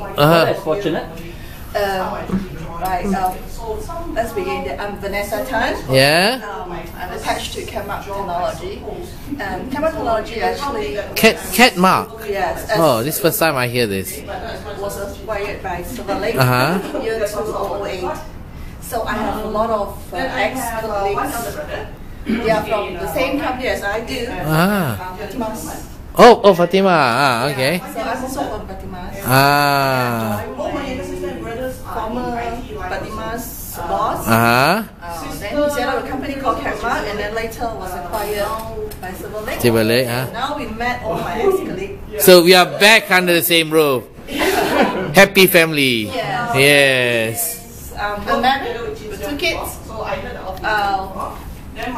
Uh-huh. That's fortunate. Um, right, um, let's begin. I'm Vanessa Tan. Yeah. Um, I'm attached to CatMark Technology. Um, CatMark Technology actually Cat cat mark. yes, Oh, this first time I hear this. was acquired by Silver Lake Uh-huh. year 2008. So I have a lot of uh, ex-colleagues. They are from the same company as I do. Ah. Um, Fatimas. Oh, oh, Fatima. Ah, okay. So I'm also from Fatimas. Ah. Former Fatimas boss. Uh huh. Uh, then he set up a company called CatMark and then later was acquired by Silver Lake. Silver Lake, huh? Now we met all my ex-colleagues. So we are back under the same roof. Happy family. Yes. Yes. Um, I'm married with two kids. Uh, and